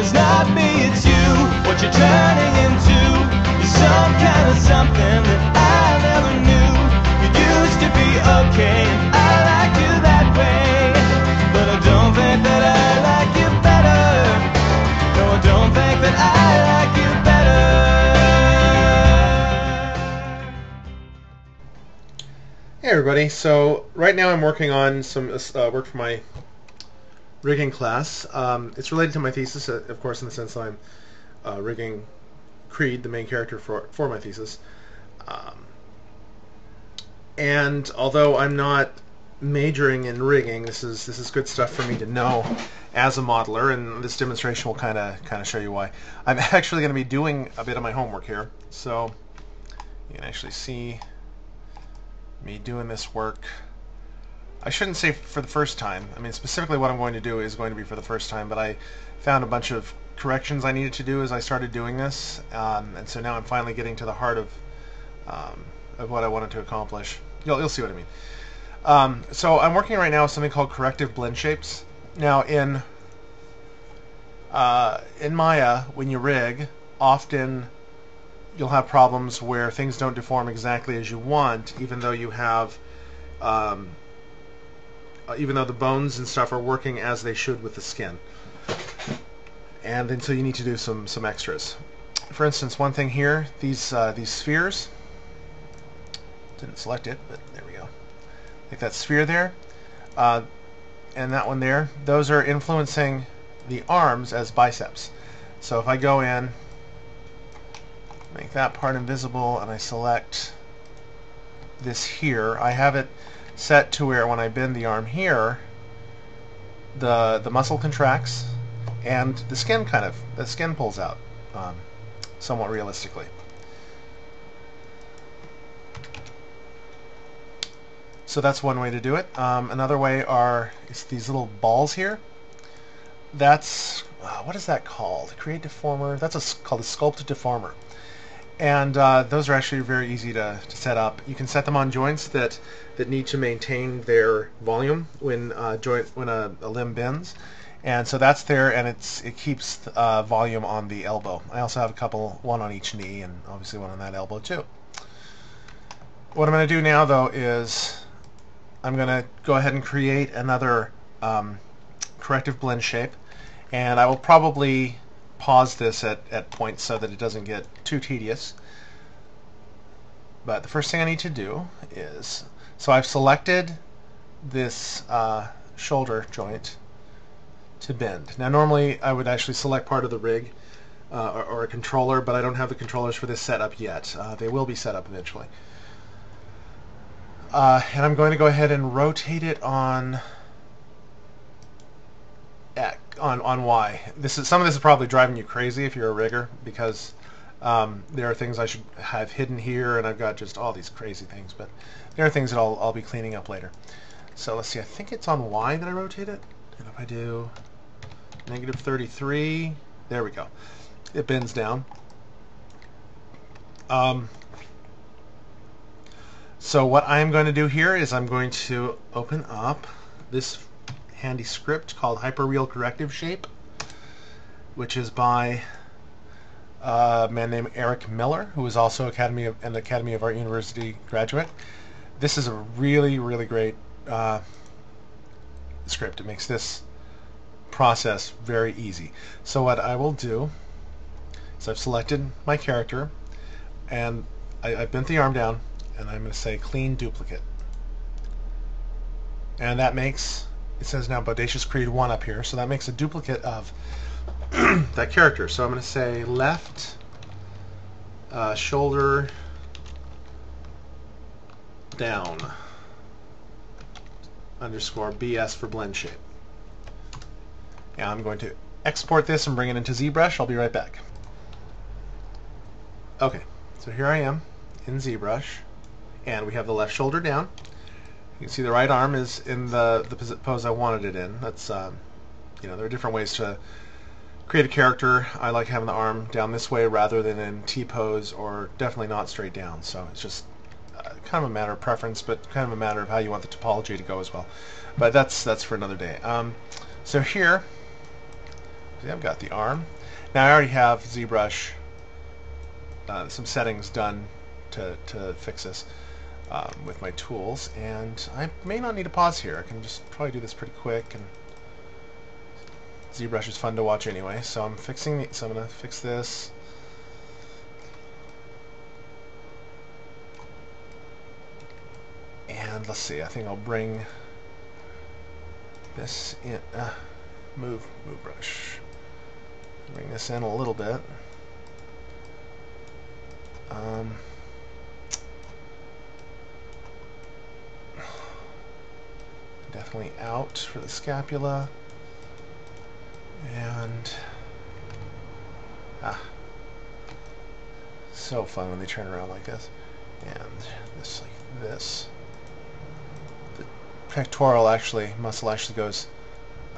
it's not me, it's you. What you're turning into is some kind of something that I never knew. You used to be okay, and I you that way. But I don't think that I like you better. No, I don't think that I like you better. Hey everybody, so right now I'm working on some uh, work for my rigging class. Um, it's related to my thesis, uh, of course, in the sense that I'm uh, rigging Creed, the main character for, for my thesis. Um, and although I'm not majoring in rigging, this is this is good stuff for me to know as a modeler, and this demonstration will kind of kind of show you why. I'm actually going to be doing a bit of my homework here, so you can actually see me doing this work. I shouldn't say for the first time. I mean, specifically what I'm going to do is going to be for the first time, but I found a bunch of corrections I needed to do as I started doing this, um, and so now I'm finally getting to the heart of, um, of what I wanted to accomplish. You'll, you'll see what I mean. Um, so I'm working right now with something called corrective blend shapes. Now in uh, in Maya, when you rig, often you'll have problems where things don't deform exactly as you want, even though you have, um, even though the bones and stuff are working as they should with the skin. And then so you need to do some some extras. For instance, one thing here, these uh, these spheres. Didn't select it, but there we go. Like that sphere there, uh, and that one there. Those are influencing the arms as biceps. So if I go in make that part invisible and I select this here I have it set to where when I bend the arm here the the muscle contracts and the skin kind of the skin pulls out um, somewhat realistically. So that's one way to do it. Um, another way are these little balls here. That's uh, what is that called? Create deformer? That's a, called a sculpt deformer and uh, those are actually very easy to, to set up. You can set them on joints that, that need to maintain their volume when uh, joint when a, a, limb bends, and so that's there, and it's it keeps uh, volume on the elbow. I also have a couple, one on each knee, and obviously one on that elbow too. What I'm going to do now, though, is I'm going to go ahead and create another um, corrective blend shape, and I will probably pause this at, at points so that it doesn't get too tedious. But the first thing I need to do is, so I've selected this uh, shoulder joint to bend. Now normally I would actually select part of the rig uh, or, or, a controller, but I don't have the controllers for this set up yet. Uh, they will be set up eventually. Uh, and I'm going to go ahead and rotate it on on on Y. This is some of this is probably driving you crazy if you're a rigger because um, there are things I should have hidden here and I've got just all these crazy things but there are things that I'll, I'll be cleaning up later. So let's see I think it's on Y that I rotate it and if I do negative 33 there we go. It bends down. Um, so what I'm going to do here is I'm going to open up this handy script called Hyperreal Corrective Shape, which is by a man named Eric Miller, who is also Academy of, an Academy of Art University graduate. This is a really, really great uh, script. It makes this process very easy. So what I will do is I've selected my character and I, have bent the arm down and I'm going to say clean duplicate. And that makes it says now Bodacious Creed 1 up here, so that makes a duplicate of that character. So I'm going to say left uh, shoulder down underscore BS for blend shape. And I'm going to export this and bring it into ZBrush. I'll be right back. Okay, so here I am in ZBrush, and we have the left shoulder down. You can see the right arm is in the, the pose I wanted it in. That's, um, you know, there are different ways to create a character. I like having the arm down this way rather than in T-pose or definitely not straight down. So it's just uh, kind of a matter of preference, but kind of a matter of how you want the topology to go as well. But that's that's for another day. Um, so here, See, I've got the arm. Now I already have ZBrush, uh, some settings done to, to fix this um, with my tools, and I may not need a pause here. I can just probably do this pretty quick, and ZBrush is fun to watch anyway. So I'm fixing, the, so I'm gonna fix this. And let's see, I think I'll bring this in, uh, move, move brush. Bring this in a little bit. Um, definitely out for the scapula. And, ah, so fun when they turn around like this. And this like this The pectoral actually, muscle actually goes,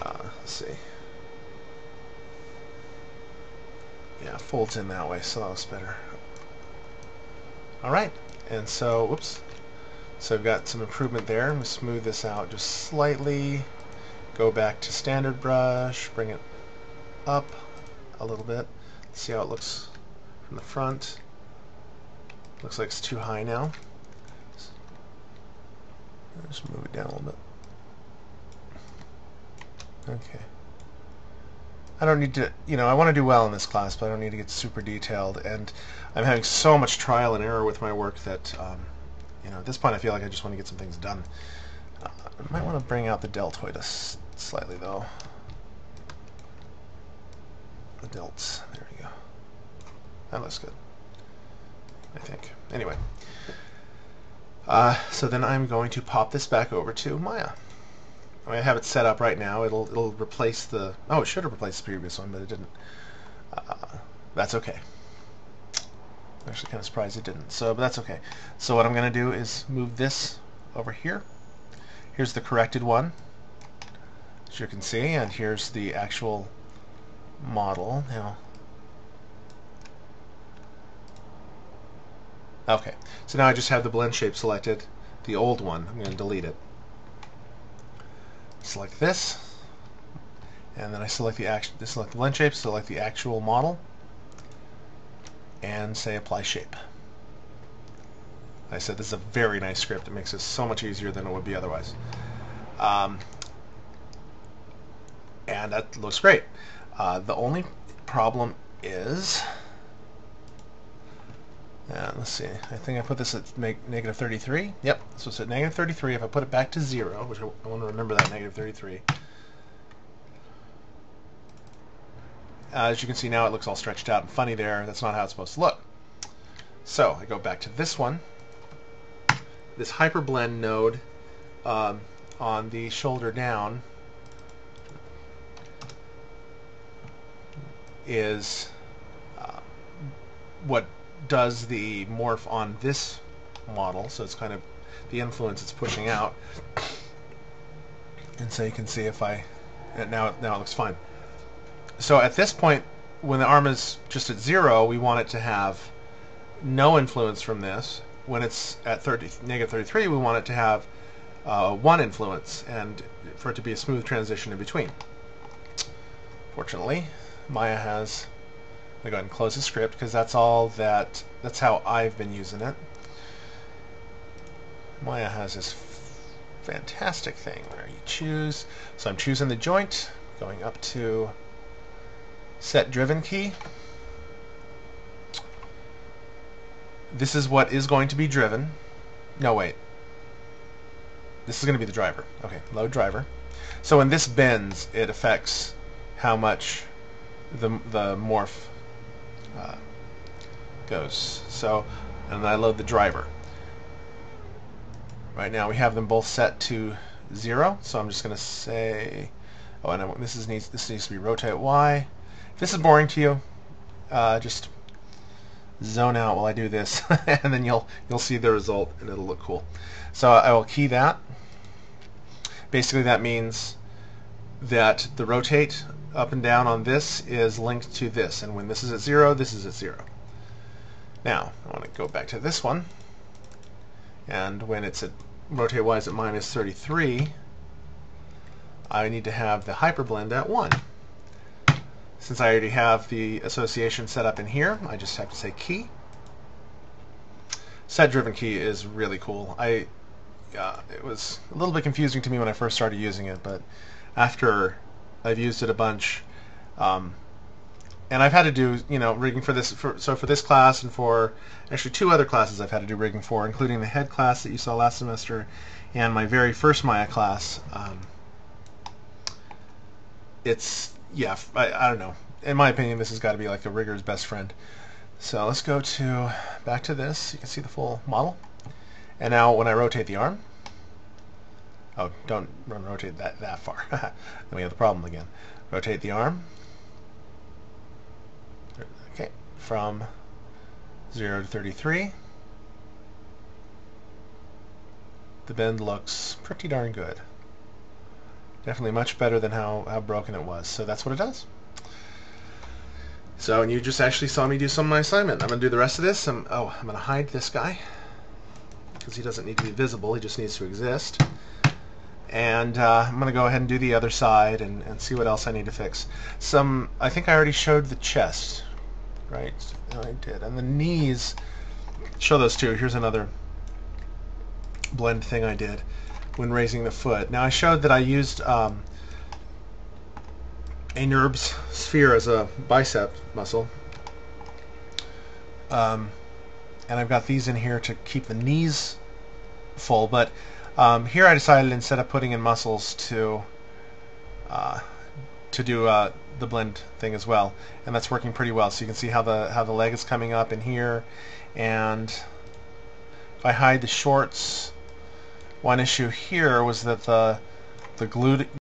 uh, let's see. Yeah, folds in that way, so that was better. Alright, and so, whoops. So I've got some improvement there. I'm going to smooth this out just slightly. Go back to standard brush, bring it up a little bit. See how it looks from the front. Looks like it's too high now. Just move it down a little bit. Okay. I don't need to, you know, I want to do well in this class, but I don't need to get super detailed. And I'm having so much trial and error with my work that, um, you know, at this point I feel like I just want to get some things done. Uh, I might want to bring out the deltoid slightly, though. The delts. There we go. That looks good. I think. Anyway. Uh, so then I'm going to pop this back over to Maya. I, mean, I have it set up right now. It'll it'll replace the oh it should have replaced the previous one, but it didn't. Uh, that's okay. I'm actually kind of surprised it didn't. So, but that's okay. So what I'm going to do is move this over here. Here's the corrected one, as you can see, and here's the actual model. Now, Okay, so now I just have the blend shape selected, the old one. I'm going to delete it. Select this, and then I select the action. Select the blend shape, select the actual model, and say apply shape. I said this is a very nice script. It makes it so much easier than it would be otherwise. Um, and that looks great. Uh, the only problem is uh, let's see, I think I put this at negative 33. Yep, so it's at negative 33. If I put it back to 0, which I, I want to remember that, negative 33. Uh, as you can see now, it looks all stretched out and funny there. That's not how it's supposed to look. So I go back to this one, this hyperblend node um, on the shoulder down is uh, what does the morph on this model, so it's kind of the influence it's pushing out. And so you can see if I, now, now it looks fine. So at this point, when the arm is just at zero, we want it to have no influence from this. When it's at 30, negative 33, we want it to have uh, one influence, and for it to be a smooth transition in between. Fortunately, Maya has to go ahead and close the script because that's all that, that's how I've been using it. Maya has this fantastic thing where you choose, so I'm choosing the joint, going up to set driven key. This is what is going to be driven. No, wait. This is going to be the driver. Okay, load driver. So when this bends, it affects how much the, the morph uh, goes. So, and I load the driver. Right now we have them both set to zero, so I'm just going to say, oh, and this is needs this needs to be rotate Y. If this is boring to you, uh, just zone out while I do this, and then you'll you'll see the result, and it'll look cool. So I will key that. Basically, that means that the rotate up and down on this is linked to this. And when this is at 0, this is at 0. Now, I want to go back to this one. And when it's at rotate y is at minus 33, I need to have the hyperblend at 1. Since I already have the association set up in here, I just have to say key. Set-driven key is really cool. I uh, it was a little bit confusing to me when I first started using it, but after I've used it a bunch, um, and I've had to do you know rigging for this for, so for this class and for actually two other classes I've had to do rigging for, including the head class that you saw last semester and my very first Maya class. Um, it's yeah I, I don't know. In my opinion, this has got to be like the rigger's best friend. So let's go to back to this. You can see the full model. And now when I rotate the arm, oh, don't rotate that that far. then we have the problem again. Rotate the arm. Okay, from 0 to 33. The bend looks pretty darn good. Definitely much better than how, how broken it was. So that's what it does. So, and you just actually saw me do some of my assignment. I'm going to do the rest of this. I'm, oh, I'm going to hide this guy because he doesn't need to be visible. He just needs to exist. And uh, I'm going to go ahead and do the other side and, and see what else I need to fix. Some, I think I already showed the chest, right? I did. And the knees, show those two. Here's another blend thing I did when raising the foot. Now I showed that I used um, a NURBS sphere as a bicep muscle. Um, and I've got these in here to keep the knees full. But um, here I decided instead of putting in muscles to uh, to do uh, the blend thing as well, and that's working pretty well. So you can see how the how the leg is coming up in here, and if I hide the shorts, one issue here was that the the glute